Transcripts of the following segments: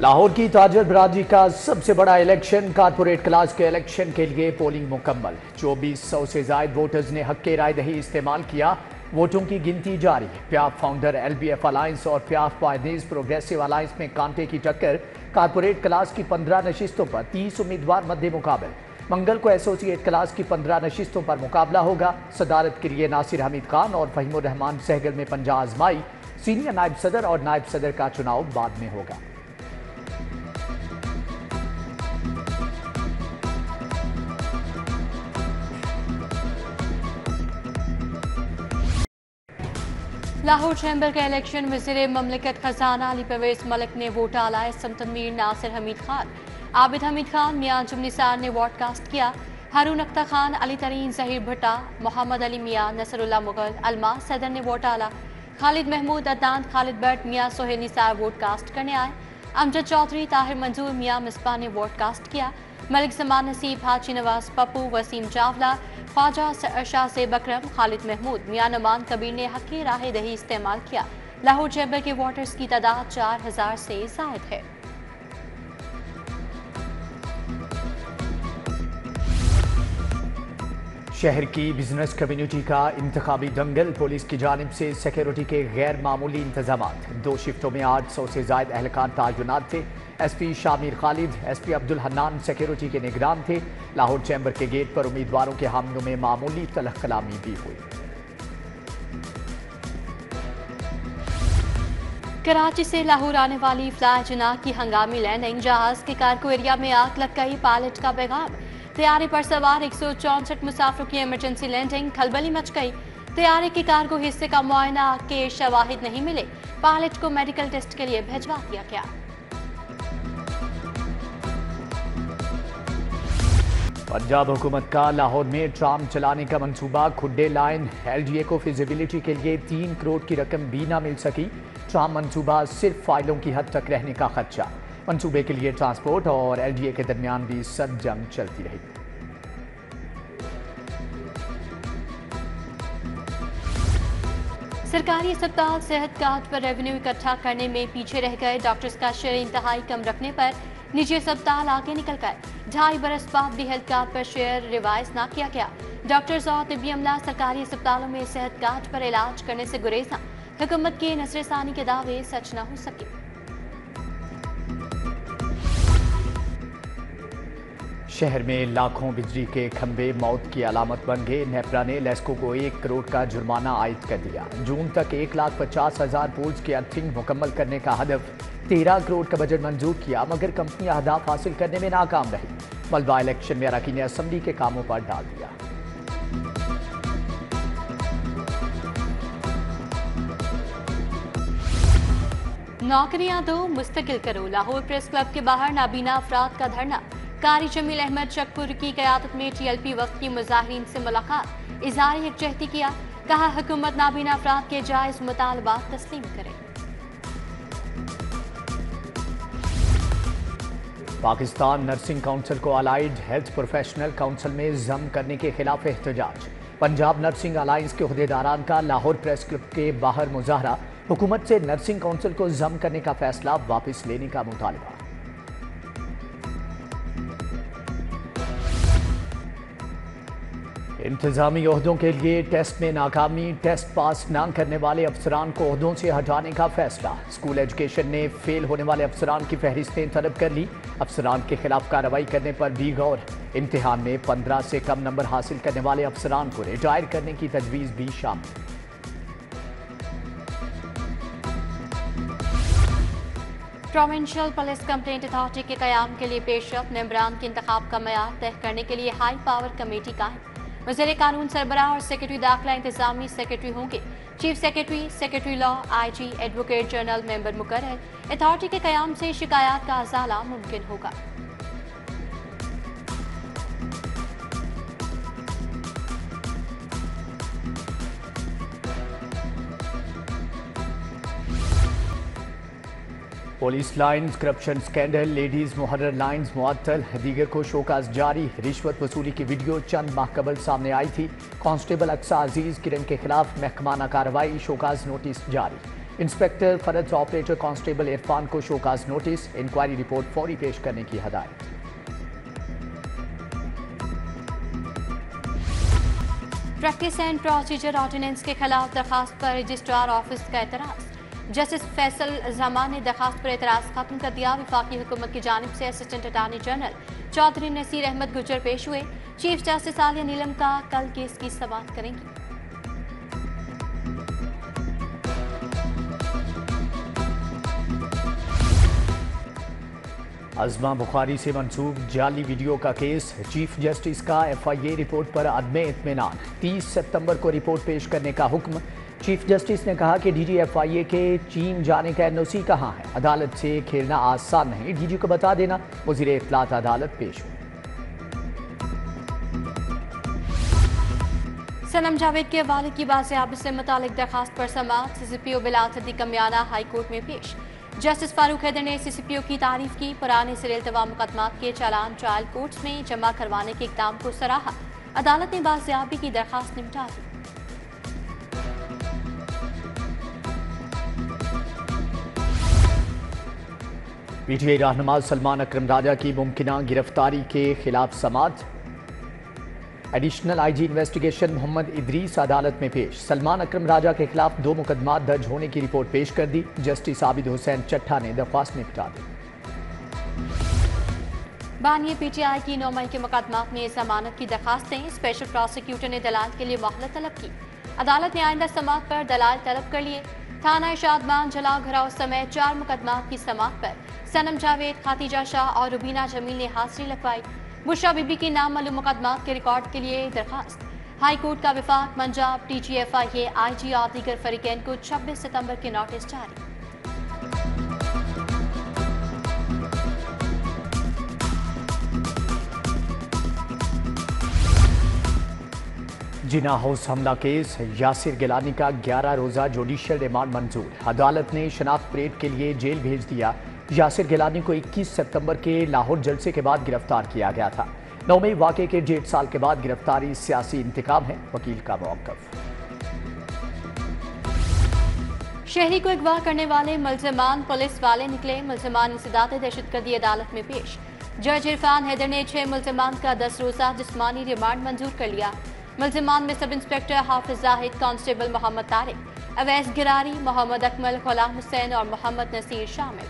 लाहौर की ताजर बरादरी का सबसे बड़ा इलेक्शन, कारपोरेट क्लास के इलेक्शन के लिए पोलिंग मुकम्मल। चौबीस सौ से जायद वोटर्स ने हक के राय दही इस्तेमाल किया। वोटों की गिनती जारी PIAF founder L B F alliance और प्याफ पायनीज प्रोग्रेसिव अलायंस में कांटे की टक्कर, कारपोरेट क्लास की पंद्रह नशिस्तों पर तीस उम्मीदवार मध्य मुकाबल। मंगल को एसोसिएट क्लास की पंद्रह नशिस्तों पर मुकाबला होगा। सदारत के लिए नासिर हमीद खान और फहीमुर रहमान सहगल में पंजा आजमाई सीनियर नायब सदर और नायब सदर का चुनाव बाद में होगा। लाहौर चैम्बर के इलेक्शन वज़ीर ममलिकत खजाना, अली परवेज मलिक ने वोट आलाए समतमीर नासिर हमीद खान। आबिद हमीद खान, मियाँ जुमनिसार ने वॉडकास्ट किया। हारून अख्तर खान, अली तरीन, जहीर भट्टा, मोहम्मद अली मियाँ, नसरुल्ला मुगल, अलमा सदर ने वोट डाला खालिद महमूद अदनान खालिद भट्ट, मियाँ सोहेल निसार वोट कास्ट करने आए। अमजद चौधरी, ताहिर मंजूर, मियाँ मिसबा ने वोट कास्ट किया। मलिक जमान नसीब, हाजी नवाज़, पप्पू, वसीम चावला ख्वाजा शाह से बकरम खालिद महमूद मियाँ नमान कबीर ने हकी राह दही इस्तेमाल किया। लाहौर चैम्बर के वोटर्स की तादाद चार हज़ार से जायद है। शहर की बिज़नेस कम्युनिटी का इंतबी दंगल पुलिस की जानब से सिक्योरिटी के गैर मामूली इंतज़ाम दो शिफ्टों में आठ सौ से जायद एहलकार ताजुनात थे। S P Shamir Khalid S P Abdul Hannan security के निगरान थे। लाहौर चैम्बर के गेट पर उम्मीदवारों के हामियों में मामूली तलख कलामी भी हुई। कराची से लाहौर आने वाली फ्लाई जना की हंगामी लैंडिंग जहाज़ के कारको एरिया में आग लग गई, पायलट का पैगाम तैयारे पर सवार एक सौ चौंसठ मुसाफिरों की इमरजेंसी लैंडिंग खलबली मच गई। तैयारे के कार्गो हिस्से का मुआयना के शवाहिद नहीं मिले। पायलट को मेडिकल टेस्ट के लिए भेजवा दिया गया। पंजाब हुकूमत का लाहौर में ट्राम चलाने का मंसूबा खुडे लाइन एलडीए को फिजिबिलिटी के लिए तीन करोड़ की रकम भी ना मिल सकी। ट्राम मंसूबा सिर्फ़ फाइलों की हद तक रहने का खदशा। मंसूबे के लिए ट्रांसपोर्ट और एलडीए के दरमियान भी सद जंग चलती रही। सरकारी अस्पताल सेहत कार्ड पर रेवेन्यू इकट्ठा करने में पीछे रह गए डॉक्टर्स का शेयर इंतहाई कम रखने पर निजी अस्पताल आगे निकल गए ढाई बरस बाद भी हेल्थ कार्ड पर शेयर रिवाइज न किया गया। डॉक्टर्स और तिबी अमला सरकारी अस्पतालों में सेहत कार्ड पर इलाज करने से गुरेजा। हुकूमत के नजरसानी के दावे सच न हो सके। शहर में लाखों बिजली के खंभे मौत की अलामत बन गए। नेपरा ने लेस्को को एक करोड़ का जुर्माना आयद कर दिया। जून तक एक लाख पचास हज़ार पोल्स की अर्थिंग मुकम्मल करने का हदफ तेरह करोड़ का बजट मंजूर किया, मगर कंपनी अहदाफ हासिल करने में नाकाम रही। मलबा इलेक्शन में अरकान असम्बली के कामों पर डाल दिया। नौकरियाँ दो, मुस्तकिल करो। लाहौर प्रेस क्लब के बाहर नाबीना अफराद का धरना। कारी जमील अहमद चकपुर की क्यादत में टीएलपी वक्त की मुजाहरीन से मुलाकात। इजहार यकजहती किया, कहा, हुकूमत नाबीना अफराद के जायज़ मुतालबा तस्लीम करे। पाकिस्तान नर्सिंग काउंसिल को अलाइड हेल्थ प्रोफेशनल काउंसिल में जम करने के खिलाफ एहतजाज। पंजाब नर्सिंग अलायंस के अहदेदारान का लाहौर प्रेस क्लब के बाहर मुजाहरा। हुकूमत से नर्सिंग काउंसिल को जम करने का फैसला वापस लेने का मुतालबा। इंतजामी अहदों के लिए टेस्ट में नाकामी, टेस्ट पास न करने वाले अफसरान को अहदों से हटाने का फैसला। स्कूल एजुकेशन ने फेल होने वाले अफसरान की फहरिस्तें तलब कर ली। अफसरान के खिलाफ कार्रवाई करने पर भी गौर। इम्तिहान में पंद्रह से कम नंबर हासिल करने वाले अफसरान को रिटायर करने की तजवीज़ भी शामिल। प्रोविंशियल पुलिस कंप्लेंट अथॉरिटी के क्याम के लिए पेशरफ मेम्बरान के इंतब का मैार तय करने के लिए हाई पावर कमेटी कायम वज़ीर कानून सरबराह और सेक्रेटरी दाखिला इंतजामी सेक्रेटरी होंगे। Chief secretary secretary law, IG, advocate general member मुकर अथॉरिटी के क्याम से शिकायत का अजाला मुमकिन होगा। Police lines corruption scandal ladies मुहर्र lines मुअत्तल, दीगर को शोकाज जारी। रिश्वत वसूली की वीडियो चंद माह कबल सामने आई थी। कांस्टेबल अक्सा अज़ीज़ किरण के खिलाफ महकमाना कार्रवाई शोकाज नोटिस जारी। इंस्पेक्टर फरज ऑपरेटर कांस्टेबल इरफान को शोकाज नोटिस इंक्वायरी रिपोर्ट फौरी पेश करने की हदायत। प्रैक्टिस एंड प्रोसीजर ऑर्डिनेंस के खिलाफ दरखास्त पर रजिस्ट्रार ऑफ़िस का एतराज़। जस्टिस फैसल जमान ने दरखास्त पर एतराज़ खत्म कर दिया। विफाकी हुकूमत की जानब से assistant attorney general Chaudhry Naseer Ahmad Gujjar पेश हुए। चीफ जस्टिस आलिया नीलम का कल केस की समाप्त करेंगी। अजमा बुखारी से मंसूब जाली वीडियो का केस। चीफ जस्टिस का एफआईए रिपोर्ट पर अदम इतमान तीस सितंबर को रिपोर्ट पेश करने का हुक्म। चीफ जस्टिस ने कहा कि डीजी एफआईए के चीन जाने का एनओसी कहाँ है? अदालत से खेलना आसान नहीं, डीजी को बता देना। वज़ीर इतलात अदालत पेश हो सनम जावेद के वालिद की बाजियाबी से मुतालिक दरखास्त पर समात सी सी पी ओ बिलासती कमियाना हाई कोर्ट में पेश। जस्टिस फारूक हैदर ने सी सी पी ओ की तारीफ़ की। पुराने सिरे तवा मुकदमात के चालान ट्रायल कोर्ट्स में जमा करवाने के इकदाम को सराहा। अदालत ने बाजियाबी की दरखास्त निपटा दी। पीटीआई रहनुमा सलमान अक्रम राजा की मुमकिन गिरफ्तारी के खिलाफ समात additional IG investigation Mohammad Idrees अदालत में पेश। सलमान अक्रम राजा के खिलाफ दो मुकदमा दर्ज होने की रिपोर्ट पेश कर दी। जस्टिस आबिद हुसैन चट्ठा ने दरख्वास्त निपटा दी। बानिए, पीटीआई की नौ मई के मुकदमात में जमानत की दरखास्तें स्पेशल प्रोसिक्यूटर ने दलाल के लिए मोहलत तलब की। अदालत ने आइंदा समात पर दलाल तलब कर लिए। थाना शादमान जलाओ घराव समय चार मुकदमा की समाप्त पर। सनम जावेद, खातिजा शाह और रुबीना जमील ने हाजिरी लगवाई। बुशरा बीबी के नाम मालूम मुकदमा के रिकॉर्ड के लिए दरखास्त। हाई कोर्ट का विफाक, Punjab T G F I A I G और दीगर फरीकैन को छब्बीस सितंबर के नोटिस जारी। जिना हाउस हमला केस, यासिर गिलानी का 11 रोजा जुडिशियल रिमांड मंजूर। अदालत ने शनाख्त परेड के लिए जेल भेज दिया। यासिर गिलानी को 21 सितंबर के लाहौर जलसे के बाद गिरफ़्तार किया गया था। नौ मई वाक़े के डेढ़ साल के बाद गिरफ्तारी सियासी इंतकाम है, वकील का मौकफ। शहरी को अगवा करने वाले मुलजमान पुलिस वाले निकले। मुलजमान इंसदात दहशत गर्दी अदालत में पेश। जज इरफान हैदर ने छह मुलजमान का दस रोजा जिसमानी रिमांड मंजूर कर लिया। मुलजमान में sub inspector Hafiz Zahid, constable Mohammad Tariq, Awais Girari, Mohammad Akmal, Ghulam Hussain और मोहम्मद नसीर शामिल।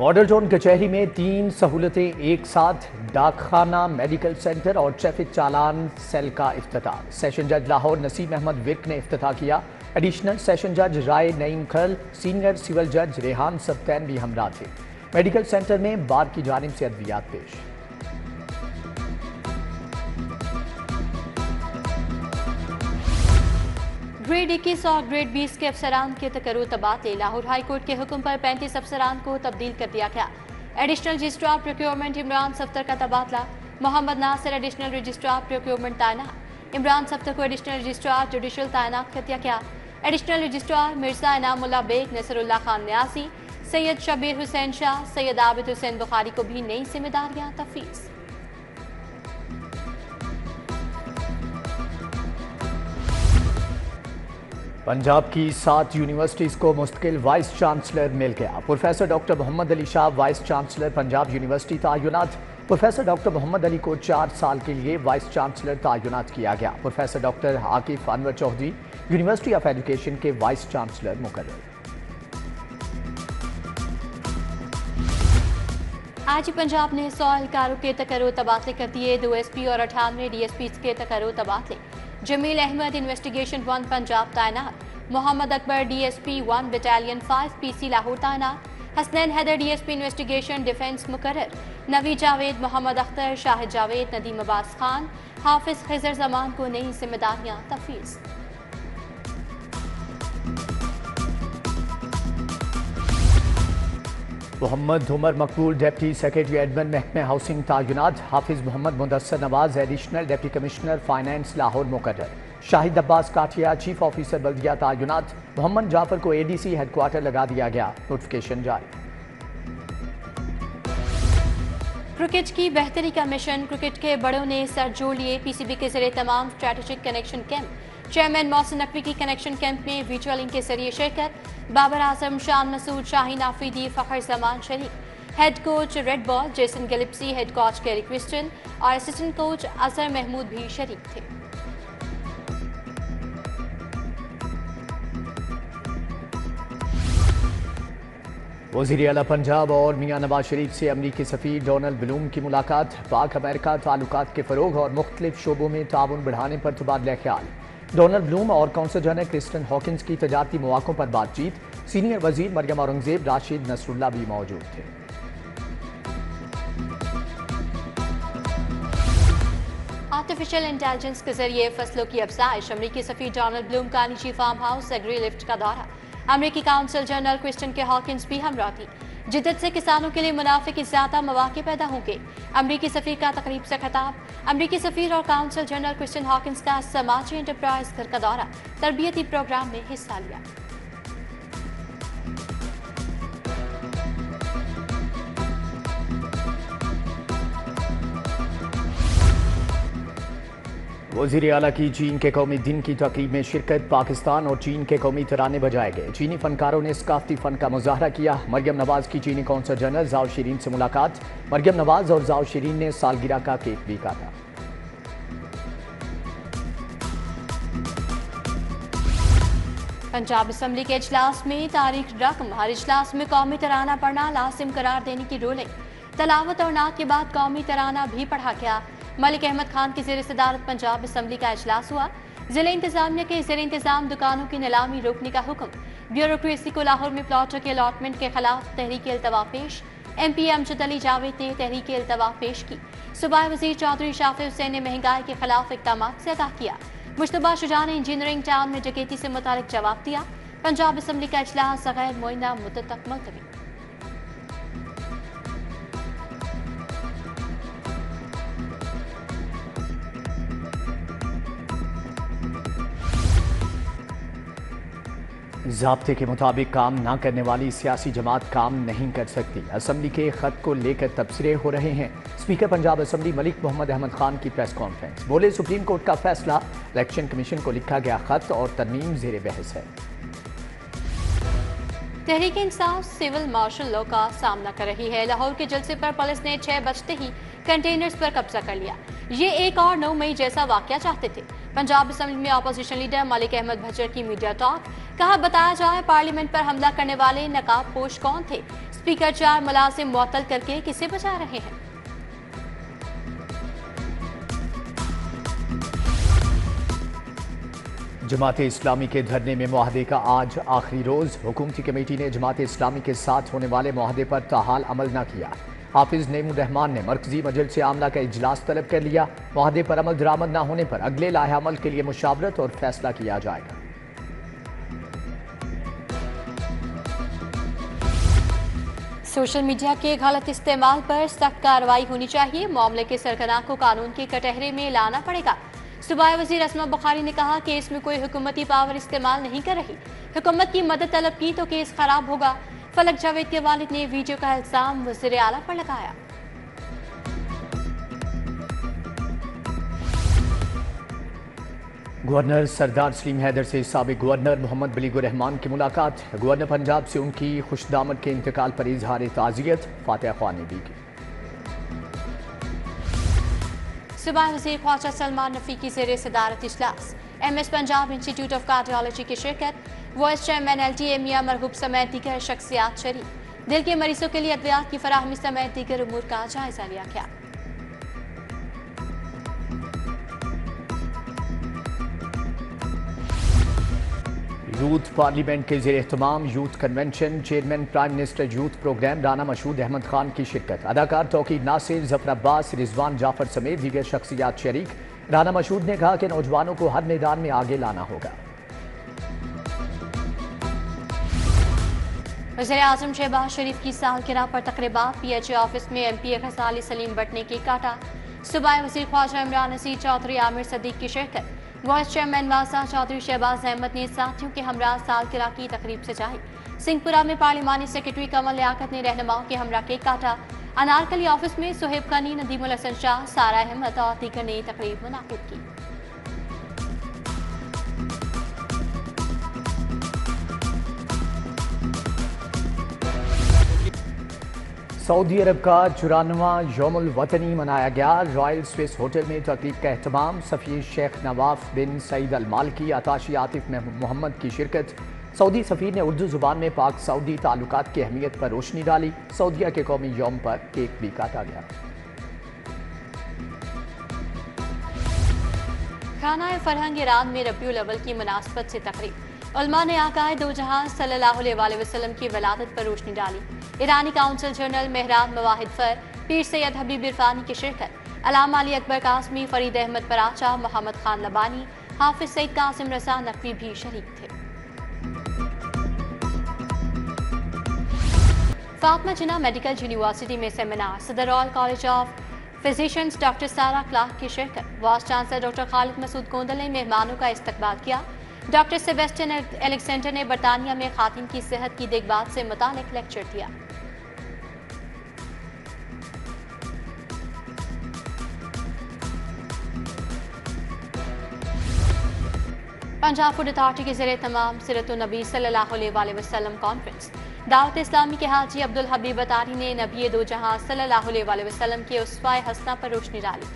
मॉडल जोन कचहरी में तीन सहूलतें एक साथ, डाकखाना, मेडिकल सेंटर और ट्रैफ़िक चालान, सेल का अफ्ताह सेशन जज लाहौर नसीम अहमद विर्क ने अफ्ताह किया। एडिशनल सेशन जज राय नईम खल, सीनियर सिविल जज रेहान सब्तैन भी हमरा थे। मेडिकल सेंटर में बार की जानब से अद्वियात पेश। ग्रेड इक्कीस और ग्रेड बीस के अफसरान के तकरू तबादले। लाहौर हाईकोर्ट के हुक्म पर पैंतीस अफसरान को तब्दील कर दिया गया। Additional registrar procurement Imran Safdar का तबादला। Mohammad Nasir additional registrar procurement तैनात इमरान सफ्तर को एडिशनल रजिस्ट्रार जुडिशल तैनात कर दिया गया। एडिशनल रजिस्ट्रार मिर्ज़ा इनामुल्ला बेग नसरुल्ला खान न्यासी। सैयद शबीर हुसैन शाह, सैयद आबिद हुसैन बुखारी को भी नई जिम्मेदारियाँ तफीज़ पंजाब की सात यूनिवर्सिटीज़ को मुस्तकिल वाइस चांसलर मिल गया। Professor doctor Mohammad Ali Shah vice chancellor Punjab university तयनत professor doctor Mohammad Ali को चार साल के लिए वाइस चांसलर तयनत किया गया। Professor doctor Akif Anwar Chaudhry university of education के वाइस चांसलर मुकर आज पंजाब ने सौ अहलकारों के तकरो तबादले कर दिए। दो एस पी और अठानवे डी एस पी के तकरो तबादले। जमील अहमद इन्वेस्टिगेशन वन पंजाब तैनात। Mohammad Akbar DSP one battalion five PC Lahore तैनात। Hasnain Haider DSP investigation defence मुकर नवी जावेद मोहम्मद अख्तर, शाहिद जावेद, नदीम अब्बास खान, हाफिज खजर जमान को नई जिम्मेदारियाँ तफीज़ Mohammad Umar Maqbool, deputy secretary admin महकमे housing तयनत Hafiz Mohammad Mudassar Nawaz, additional deputy commissioner finance Lahore मुकर Shahid Abbas Kathia, chief officer बल्दिया तयनत मोहम्मद जाफ़र को एडीसी हेडक्वार्टर लगा दिया गया नोटिफिकेशन जारी। क्रिकेट की बेहतरी का मिशन, क्रिकेट के बड़ों ने सर जोड़ लिए पीसीबी के ज़रिए तमाम strategic connection camp chairman Mohsin Naqvi की कनेक्शन कैंप में वर्चुअल लिंक के ज़रिए शिरकत बाबर आज़म, शान मसूद, शाहीन आफरीदी, फखर जमान शरीक। Head coach red ball Jason गिलिप्सी head coach Gary Kirsten और असिस्टेंट कोच अजहर महमूद भी शरीक थे। वज़ीर अला पंजाब और मियाँ नवाज़ शरीफ से अमरीकी सफ़ीर डोनल्ड ब्लूम की मुलाकात। पाक अमेरिका ताल्लुक के फ़रोग और मुख्तलिफ़ शोबों में ताउन बढ़ाने पर तबादला ख्याल। डोनल्ड ब्लूम और कौंसल जनरल क्रिस्टन हॉकिंस की तजारती मौक़ों पर बातचीत। सीनियर वज़ीर मरियम औरंगज़ेब, राशिद नसरुल्ला भी मौजूद थे। आर्टिफिशियल इंटेलिजेंस के ज़रिए फ़सलों की अफजाइश। अमरीकी सफी डोनल्ड ब्लूम का निजी फार्म हाउस एग्री लिफ्ट का दौरा। अमरीकी council general Kristin K Hawkins भी हमरा थी। जिद्दत से किसानों के लिए मुनाफे के ज़्यादा मौाक़े पैदा होंगे। अमरीकी सफ़ीर का तकरीब से खिताब। अमरीकी सफ़ीर और काउंसिल जनरल क्रिस्टन हॉकिस का समाजी इंटरप्राइज घर का दौरा। तरबियती प्रोग्राम में हिस्सा लिया। वज़ीर अला की चीन के कौमी दिन की तकरीब में शिरकत, पाकिस्तान और चीन के कौमी तराने बजाए गए। चीनी फनकारों ने सकाफती फन का मुजाहरा किया। मरियम नवाज़ की चीनी कौंसल जनरल जाओ शरीन से मुलाकात। मरियम नवाज़ और जाओ शरीन ने सालगिरह का केक भी काटा। पंजाब असम्बली के इजलास में तारीख रकम। हर इजलास में कौमी तराना पढ़ना लाजिम करार देने की रोलिंग। तलावत और नाक के बाद कौमी तराना भी पढ़ा गया। मलिक अहमद खान की जेर सदारत पंजाब असम्बली का अजलास हुआ। ज़िले इंतजामिया के जेर इंतज़ाम दुकानों की नीलामी रोकने का हुक्म। ब्यूरोक्रेसी को लाहौर में प्लाटों के अलॉटमेंट के खिलाफ तहरीक अल्तवा पेश। एम पी अमजद अली जावेद ने तहरीक अल्तवा पेश की। सुबह वज़ीर चौधरी शाफी हुसैन ने महँगाई के खिलाफ इकदाम से अदा किया। मुशतबा शुजा ने इंजीनियरिंग टाउन में डकैती से मुतालिक जवाब दिया। पंजाब असम्बली का अजलास गैर मुइंदा मुद्दत तक मुलतवी जबते के मुताबिक काम ना करने वाली सियासी जमात काम नहीं कर सकती। असम्बली के खत को लेकर तबसरे हो रहे हैं। स्पीकर पंजाब असम्बली मलिक मोहम्मद अहमद खान की प्रेस कॉन्फ्रेंस। बोले, सुप्रीम कोर्ट का फैसला इलेक्शन कमीशन को लिखा गया खत और तरमीम जेर बहस है। Tehreek Insaf, civil martial law का सामना कर रही है। लाहौर के जलसे पर पुलिस ने छह बजते ही कंटेनर्स पर कब्जा कर लिया। ये एक और नौ मई जैसा वाक्य चाहते थे। पंजाब असम्बली में अपोजिशन लीडर मलिक अहमद भज्जर की मीडिया टॉक कहा, बताया जाए पार्लियामेंट पर हमला करने वाले नकाब पोश कौन थे? स्पीकर चार मुलाजिम मुअतल करके किसे बचा रहे हैं? जमात इस्लामी के धरने में माहदे का आज आखिरी रोज। हुकूमती कमेटी ने जमात इस्लामी के साथ होने वाले माहदे पर ताहाल अमल न किया। हाफिज रहमान ने मरकजी मजल से आमला का इजलास तलब कर लिया। माहदे पर अमल दरामद न होने पर अगले लाहे अमल के लिए मुशावरत और फैसला किया जाएगा। सोशल मीडिया के गलत इस्तेमाल पर सख्त कार्रवाई होनी चाहिए। मामले के सरगना को कानून के कटहरे में लाना पड़ेगा। सुबह वज़ीर असमा बुखारी ने कहा कि इसमें कोई हुकूमती पावर इस्तेमाल नहीं कर रही। हुकूमत की मदद तलब की तो केस खराब होगा। फलक जावेद के वालिद ने वीडियो का इल्ज़ाम वज़ीर आला पर लगाया। गवर्नर सरदार सलीम हैदर से सबक गवर्नर मोहम्मद बलीगुर रहमान की मुलाकात। गवर्नर पंजाब से उनकी खुशदामद के इंतकाल पर इजहार ताज़ियत फातह खान ने भी की। सुबह वजी ख्वाजा सलमान नफी की जेर सदारत इजलास। M S Punjab institute of cardiology की शिरकत वाइस चेयरमैन एल टी एमिया मरहूब समेत दीगर शख्सियात शरीक। दिल के मरीजों के लिए अद्वियात की फराहमी समेत दीगर उमूर का जायजा लिया गया। यूथ पार्लियामेंट के जेर अहतमाम youth convention chairman prime minister youth programme Rana Mashhood Ahmad Khan की शिरकत। अदाकार तोकीद नासिर, ज़फ़र अब्बास, रिजवान जाफ़र समेत दीगर शख्सियात शरीक। राना मशहूद ने कहा कि नौजवानों को हर मैदान में आगे लाना होगा। वजी अजम शहबाज शरीफ की सालगिरह पर तकरीबा पी एच ए ऑफ़िस में एम पी ए खसाली सलीम बटने की काटा। सुबह वजी ख्वाजा इमरान नसीर चौधरी आमिर सदीक की शिरकत। वाइस चेयरमैन वासा चौधरी शहबाज अहमद ने साथियों के हमरा साल किला की तकरीब से जाही सिंहपुरा में पार्लिमानी सेक्रेटरी कमल लियाकत ने रहनुमाओं के हमरा केक काटा। अनारकली ऑफ़िस में सुहेब कनी, नदीमुल हसन शाह, सारा अहमद और दीगर ने तकरीब मुनाकिद की। सऊदी अरब का चुरानवा योमुल वतनी मनाया गया। रॉयल स्विस होटल में तकरीब का अहतमाम सफ़ी शेख नवाफ बिन सईद अल मालकी, आताशी आतिफ मोहम्मद की शिरकत। सऊदी सफ़ीर ने उर्दू ज़ुबान में पाक सऊदी ताल्लुक की अहमियत पर रोशनी डाली। सऊदिया के कौमी योम पर केक भी काटा गया। खाना फरहंग ईरान में रबी अव्वल की मुनासबत से तकरीब। उलमा ने आकाए दो जहाँ सल्लल्लाहु अलैहि वसल्लम की वलादत पर रोशनी डाली। ईरानी काउंसिल जनरल महरान मवाहिद फर, पीर सैयद हबीब इरफानी की शिरकत, अलाम अली अकबर कासमी, फरीद अहमद पराचा मोहम्मद खान लबानी, हाफिज सईद कासिम रसा नकवी भी शरीक थे। फातमा जिना मेडिकल यूनिवर्सिटी में सेमिनार, सदर royal college of physicians doctor Sarah Clarke की शिरकत, vice chancellor doctor Khalid Masood Gondal ने मेहमानों का इस्तकबाल किया डॉक्टर सेबेस्टियन एलेक्सेंडर ने बरतानिया में खातन की सेहत की देखभाल से मुतालिक लेक्चर दिया। पंजाब फ़ूड अथॉरिटी के ज़रिए तमाम सिरत नबी सल्लल्लाहु वसल्लम कॉन्फ्रेंस दावत इस्लामी के हाजी अब्दुल हबीब अतारी ने नबी दो जहाँ वसल्लम के उसवाए हसना पर रोशनी डाली।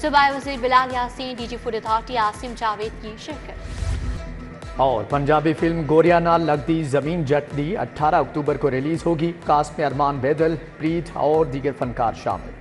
सुबह वज़ीर Bilal Yasin, DG food authority Asim Javed की शिरकत। और पंजाबी फ़िल्म गोरिया नाल लगती ज़मीन जट दी। 18 अक्टूबर को रिलीज़ होगी। कास्ट में अरमान बैदल, प्रीत और दीगर फनकार शामिल।